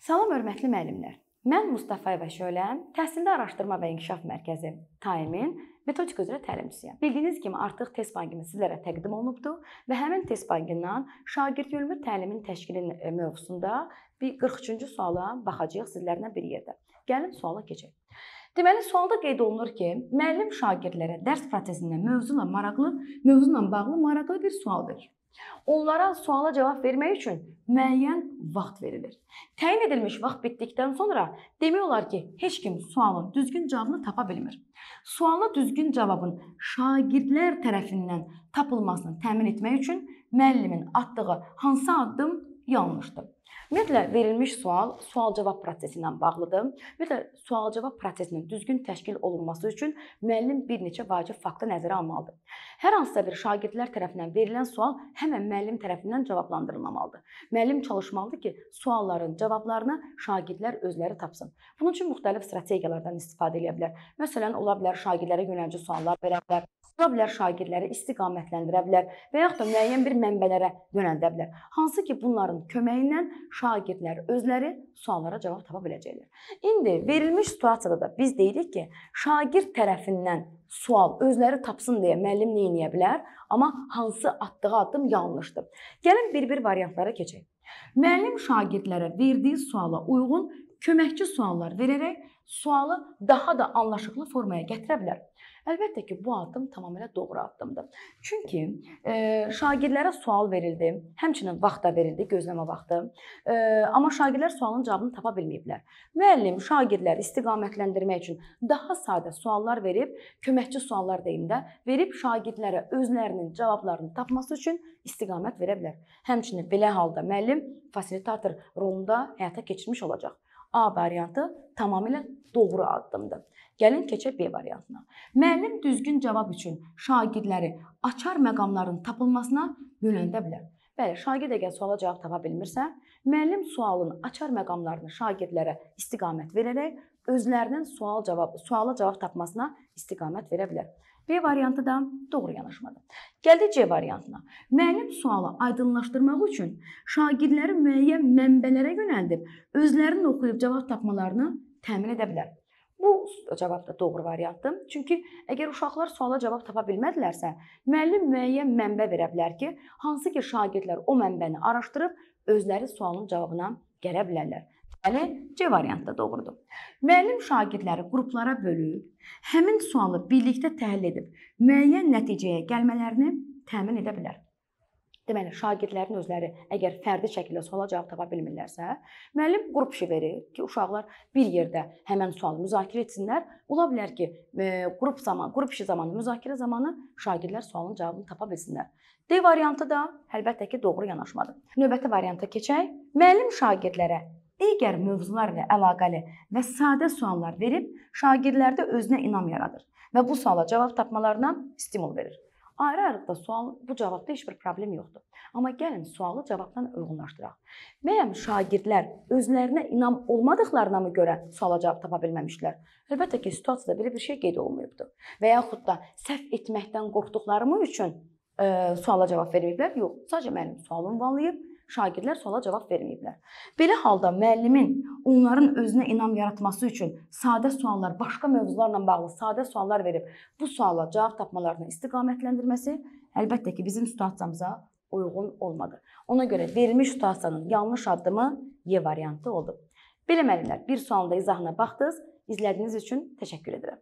Salam hörmətli müəllimlər. Mən Mustafayeva Şöləm, Təhsildə Araşdırma və İnkişaf Mərkəzi TAIM-in metodika üzrə təlimçisiyəm. Bildiyiniz kimi artıq test bankımız sizlərə təqdim olunubdu və həmin test bankından şagird yönümlü təlimin təşkili mövzusunda bir 43-cü suala baxacağıq sizlərlə bir yerdə. Gəlin suala keçək. Deməli, sualda qeyd olunur ki, müəllim şagirdlərə dərs prosesindən mövzu ilə maraqlı, mövzu ilə bağlı maraqlı bir sual verir. Onlara suala cavab vermək üçün müəyyən vaxt verilir. Təyin edilmiş vaxt bitdikdən sonra demək olar ki, heç kim sualın düzgün cavabını tapa bilmir. Suala düzgün cavabın şagirdlər tərəfindən tapılmasını təmin etmək üçün müəllimin atdığı hansı addım yanlışdır? Ümumiyyətlə verilmiş sual sual-cavab prosesi ilə bağlıdır. Ümumiyyətlə sual-cavab prosesinin düzgün təşkil olunması üçün müəllim bir neçə vacib faktı nəzərə almalıdır. Hər hansısa bir şagirdlər tərəfindən verilən sual həmin müəllim tərəfindən cavablandırılmamalıdır. Müəllim çalışmalıdır ki, sualların cavablarını şagirdlər özləri tapsın. Bunun üçün müxtəlif strategiyalardan istifadə edə bilər. Məsələn, ola bilər şagirdlərə yönəldici suallar verə bilər. Ola bilər şagirdləri istiqamətləndirə bilər və yaxud da müəyyən bir mənbələrə yönəldə bilər. Hansı ki, bunların köməyi ilə şagirdlər özləri suallara cavab tapa biləcəklər. İndi verilmiş situasiyada da biz deyirik ki, şagird tərəfindən sual özləri tapsın deyə müəllim nə edə bilər, amma hansı atdığı addım yanlışdır. Gəlin bir-bir variantlara keçək. Müəllim şagirdlərə verdiyi suala uyğun köməkçi suallar verərək sualı daha da anlaşıqlı formaya gətirə bilər. Əlbəttə ki, bu addım tamamilə doğru addımdır. Çünki e, şagirdlərə sual verildi, həmçinin vaxt da verildi, gözləmə vaxtı. E, amma şagirdlər sualın cavabını tapa bilməyiblər. Müəllim şagirdləri istiqamətləndirmək üçün daha sadə suallar verib, köməkçi suallar deyim də, verib şagirdlərə özlərinin cavablarını tapması üçün istiqamət verə bilər. Həmçinin belə halda müəllim fasilitator rolunda həyata keçirmiş olacaq. A variantı tamamilə doğru addımdır. Gəlin keçək B variantına. Müəllim düzgün cavab üçün şagirdləri açar məqamların tapılmasına yönəldə bilər. Bəli, şagird əgər suala cavab tapa bilmirsə, müəllim sualın açar məqamlarını şagirdlərə istiqamət verərək özlərinin sual cavab suala cavab tapmasına istiqamət verə bilər. B variantı da doğru yanaşmadır. Gəldik C variantına. Müəllim sualı aydınlaşdırmaq üçün şagirdləri müəyyən mənbələrə yönəldib özlərinin oxuyub cavab tapmalarını təmin edə bilər. Bu cavab da doğru variantdır. Çünki əgər uşaqlar suala cavab tapa bilmədilərsə, müəllim müəyyən mənbə verə bilər ki, hansı ki şagirdlər o mənbəni araşdırıb özləri sualın cavabına gələ bilərlər. Yəni C variantı da doğrudur. Müəllim şagirdləri qruplara bölüb, həmin sualı birlikdə təhlil edib müəyyən nəticəyə gəlmələrini təmin edə bilər. Deməli, şagirdlərin özləri əgər fərdi şəkildə suala cavab tapa bilmirlərsə, müəllim qrup işi verir ki, uşaqlar bir yerdə həmin sualı müzakirə etsinlər. Ola bilər ki, e, qrup zaman, qrup işi zamanı, müzakirə zamanı şagirdlər sualın cavabını tapa bilsinlər. D variantı da əlbəttə ki, doğru yanaşmadır. Növbəti varianta keçək. Müəllim şagirdlərə digər mövzular ilə əlaqəli və sadə suallar verib şagirdlərdə özünə inam yaradır və bu suala cavab tapmalarına stimul verir. Ayrı-ayrılıqda sual bu cavabda heç bir problem yoxdur. Amma gəlin sualı cavabdan uyğunlaşdıraq. Bəyəm şagirdlər özlərinə inam olmadıqlarına mı görə suala cavab tapa bilməmişlər? Əlbəttə ki, situasiyada belə bir şey qeyd olunmayıbdı. Və yaxud da səhv etməkdən qorxduqları mı üçün e, suala cavab verməyiblər? Yox, sadəcə müəllim sualı ünvanlayıb şagirdlər suala cavab verməyiblər. Belə halda müəllimin onların özünə inam yaratması üçün sadə suallar, başqa mövzularla bağlı sadə suallar verib bu suala cavab tapmalarına istiqamətləndirməsi əlbəttə ki, bizim situasiyamıza uyğun olmadı. Ona görə verilmiş situasiyanın yanlış addımı Y variantı oldu. Belə müəllimlər, bir sualın da izahına baxdınız. İzlədiyiniz üçün təşəkkür edirəm.